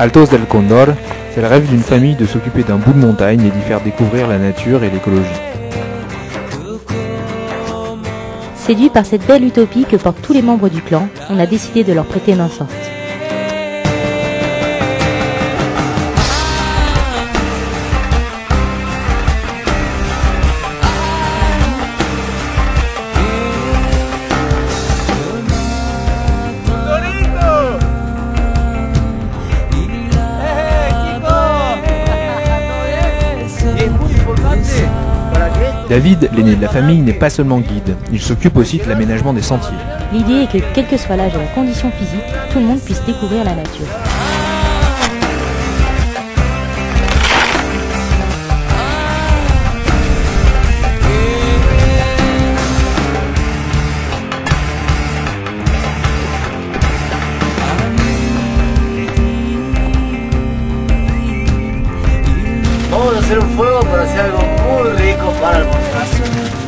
Altos del Condor, c'est le rêve d'une famille de s'occuper d'un bout de montagne et d'y faire découvrir la nature et l'écologie. Séduit par cette belle utopie que portent tous les membres du clan, on a décidé de leur prêter main forte. David, l'aîné de la famille, n'est pas seulement guide, il s'occupe aussi de l'aménagement des sentiers. L'idée est que, quel que soit l'âge et la condition physique, tout le monde puisse découvrir la nature. hacer un fuego, pero sea algo muy rico para el almorzar.